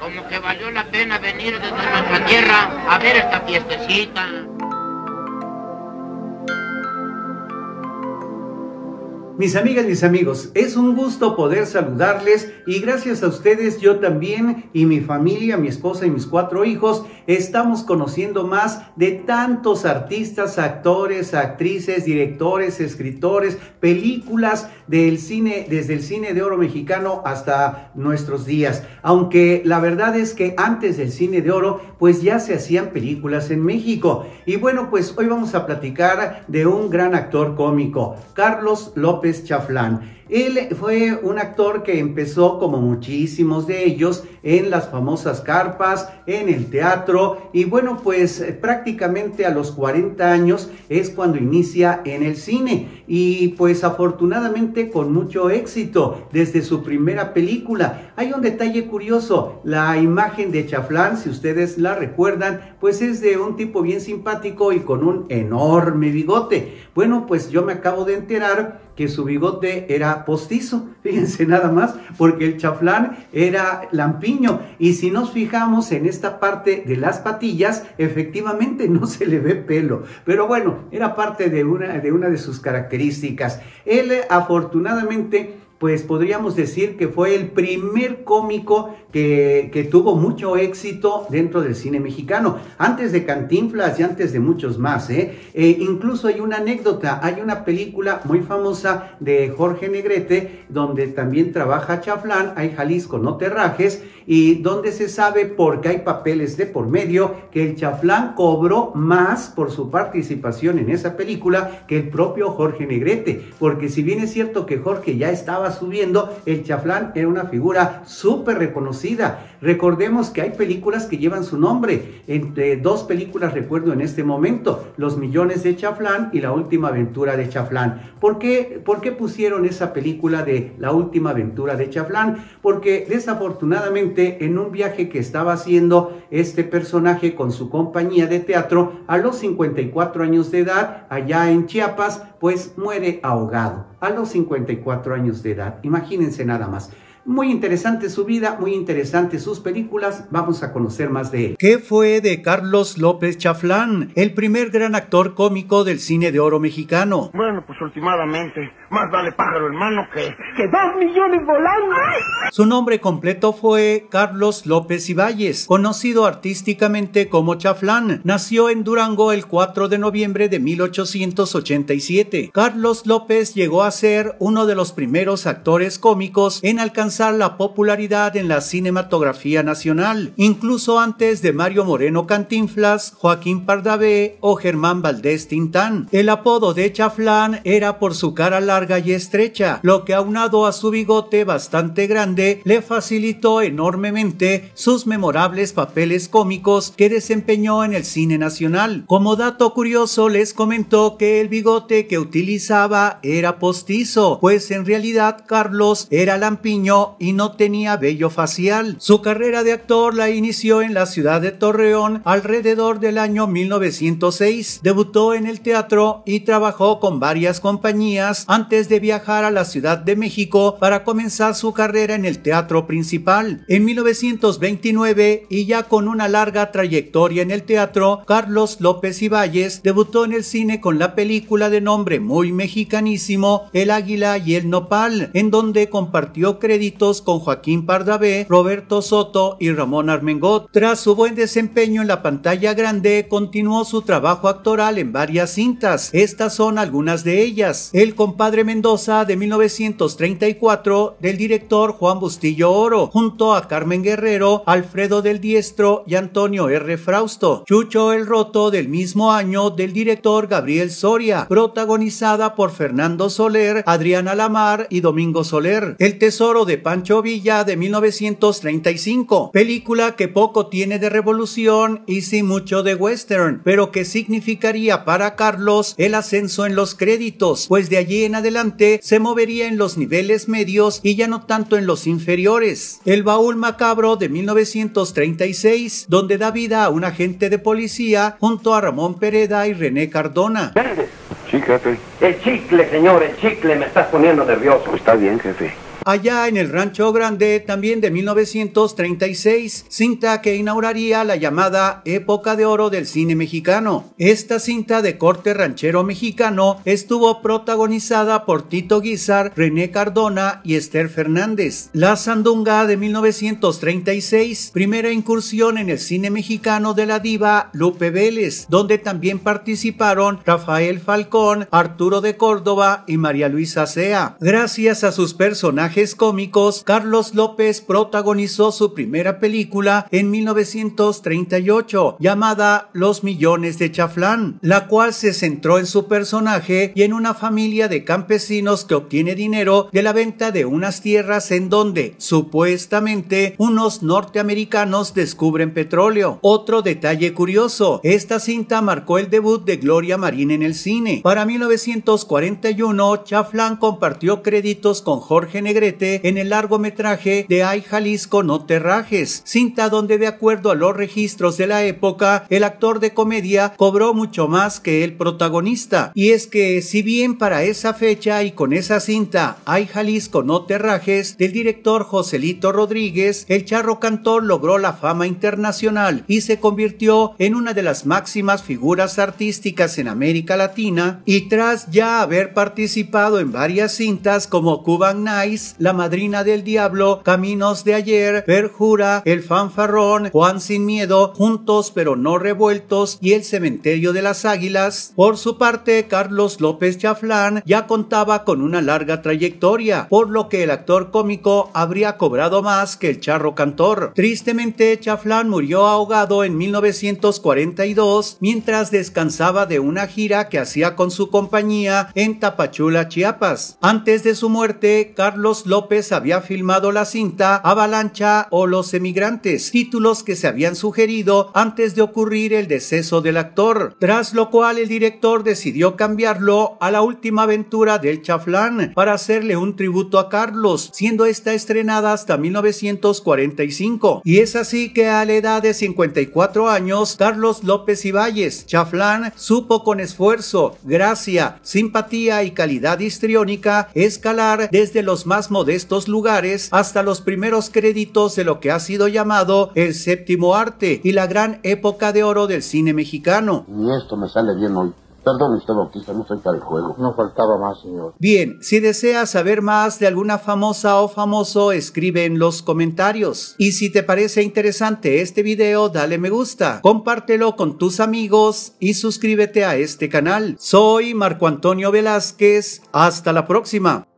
Como que valió la pena venir desde nuestra tierra a ver esta fiestecita. Mis amigas, mis amigos, es un gusto poder saludarles y gracias a ustedes yo también y mi familia, mi esposa y mis cuatro hijos estamos conociendo más de tantos artistas, actores, actrices, directores, escritores, películas del cine, desde el cine de oro mexicano hasta nuestros días. Aunque la verdad es que antes del cine de oro, pues ya se hacían películas en México. Y bueno, pues hoy vamos a platicar de un gran actor cómico, Carlos López Chaflán. Él fue un actor que empezó, como muchísimos de ellos, en las famosas carpas, en el teatro, y bueno, pues eh, prácticamente a los 40 años es cuando inicia en el cine, y pues afortunadamente con mucho éxito desde su primera película. Hay un detalle curioso, la imagen de Chaflán, si ustedes la recuerdan, pues es de un tipo bien simpático y con un enorme bigote. Bueno, pues yo me acabo de enterar que su bigote era postizo, fíjense nada más, porque el chaflán era lampiño. Y si nos fijamos en esta parte de las patillas, efectivamente no se le ve pelo. Pero bueno, era parte de una de, una de sus características. Él afortunadamente pues podríamos decir que fue el primer cómico que, que, tuvo mucho éxito dentro del cine mexicano, antes de Cantinflas y antes de muchos más. ¿eh? Eh, incluso hay una anécdota, hay una película muy famosa de Jorge Negrete, donde también trabaja Chaflán, hay Jalisco, no te rajes, y donde se sabe, porque hay papeles de por medio, que el Chaflán cobró más por su participación en esa película que el propio Jorge Negrete, porque si bien es cierto que Jorge ya estaba subiendo, el Chaflán era una figura súper reconocida. Recordemos que hay películas que llevan su nombre. Entre dos películas recuerdo en este momento, Los Millones de Chaflán y La Última Aventura de Chaflán. ¿Por qué, ¿Por qué pusieron esa película de La Última Aventura de Chaflán? Porque desafortunadamente en un viaje que estaba haciendo este personaje con su compañía de teatro a los 54 años de edad, allá en Chiapas, pues muere ahogado a los 54 años de edad. Imagínense nada más. Muy interesante su vida, muy interesante sus películas. Vamos a conocer más de él. ¿Qué fue de Carlos López Chaflán, el primer gran actor cómico del cine de oro mexicano? Bueno, pues últimamente, más vale pájaro hermano que, que dos millones volando. Su nombre completo fue Carlos López Ibáñez, conocido artísticamente como Chaflán. Nació en Durango el 4 de noviembre de 1887. Carlos López llegó a ser uno de los primeros actores cómicos en alcanzar la popularidad en la cinematografía nacional, incluso antes de Mario Moreno Cantinflas, Joaquín Pardavé o Germán Valdés Tintán. El apodo de Chaflán era por su cara larga y estrecha, lo que aunado a su bigote bastante grande le facilitó enormemente sus memorables papeles cómicos que desempeñó en el cine nacional. Como dato curioso les comentó que el bigote que utilizaba era postizo, pues en realidad Carlos era lampiño y no tenía vello facial. Su carrera de actor la inició en la ciudad de Torreón alrededor del año 1906. Debutó en el teatro y trabajó con varias compañías antes de viajar a la Ciudad de México para comenzar su carrera en el teatro principal. En 1929 y ya con una larga trayectoria en el teatro, Carlos López Ibáñez debutó en el cine con la película de nombre muy mexicanísimo El Águila y el Nopal, en donde compartió con Joaquín Pardavé, Roberto Soto y Ramón Armengot. Tras su buen desempeño en la pantalla grande, continuó su trabajo actoral en varias cintas. Estas son algunas de ellas. El compadre Mendoza de 1934 del director Juan Bustillo Oro, junto a Carmen Guerrero, Alfredo del Diestro y Antonio R. Frausto. Chucho el Roto del mismo año del director Gabriel Soria, protagonizada por Fernando Soler, Adriana Lamar y Domingo Soler. El Tesoro de Pancho Villa de 1935, película que poco tiene de revolución y sin mucho de western, pero que significaría para Carlos el ascenso en los créditos, pues de allí en adelante se movería en los niveles medios y ya no tanto en los inferiores. El baúl macabro de 1936, donde da vida a un agente de policía junto a Ramón Pereda y René Cardona. Sí, jefe. El chicle, señor, el chicle, me estás poniendo nervioso. Está bien, jefe. Allá en el Rancho Grande, también de 1936, cinta que inauguraría la llamada época de oro del cine mexicano. Esta cinta de corte ranchero mexicano estuvo protagonizada por Tito Guizar, René Cardona y Esther Fernández. La Sandunga de 1936, primera incursión en el cine mexicano de la diva Lupe Vélez, donde también participaron Rafael Falcón, Arturo de Córdoba y María Luisa Sea. Gracias a sus personajes cómicos, Carlos López protagonizó su primera película en 1938, llamada Los Millones de Chaflán, la cual se centró en su personaje y en una familia de campesinos que obtiene dinero de la venta de unas tierras en donde, supuestamente, unos norteamericanos descubren petróleo. Otro detalle curioso, esta cinta marcó el debut de Gloria Marín en el cine. Para 1941, Chaflán compartió créditos con Jorge Negrete en el largometraje de Ay Jalisco no te rajes, cinta donde de acuerdo a los registros de la época, el actor de comedia cobró mucho más que el protagonista. Y es que si bien para esa fecha y con esa cinta Ay Jalisco no te rajes del director Joselito Rodríguez, el charro cantor logró la fama internacional y se convirtió en una de las máximas figuras artísticas en América Latina y tras ya haber participado en varias cintas como Cuban Nice, La Madrina del Diablo, Caminos de Ayer, Perjura, El Fanfarrón, Juan Sin Miedo, Juntos pero no revueltos y El Cementerio de las Águilas. Por su parte, Carlos López Chaflán ya contaba con una larga trayectoria, por lo que el actor cómico habría cobrado más que el charro cantor. Tristemente, Chaflán murió ahogado en 1942 mientras descansaba de una gira que hacía con su compañía en Tapachula, Chiapas. Antes de su muerte, Carlos López había filmado la cinta Avalancha o Los Emigrantes, títulos que se habían sugerido antes de ocurrir el deceso del actor, tras lo cual el director decidió cambiarlo a la última aventura del Chaflán para hacerle un tributo a Carlos, siendo esta estrenada hasta 1945. Y es así que a la edad de 54 años, Carlos López Ibáñez, Chaflán, supo con esfuerzo, gracia, simpatía y calidad histriónica escalar desde los más modestos lugares hasta los primeros créditos de lo que ha sido llamado el séptimo arte y la gran época de oro del cine mexicano. Y esto me sale bien hoy. Perdón usted, Bautista, no soy para el juego. No faltaba más, señor. Bien, si deseas saber más de alguna famosa o famoso, escribe en los comentarios. Y si te parece interesante este video, dale me gusta, compártelo con tus amigos y suscríbete a este canal. Soy Marco Antonio Velázquez. Hasta la próxima.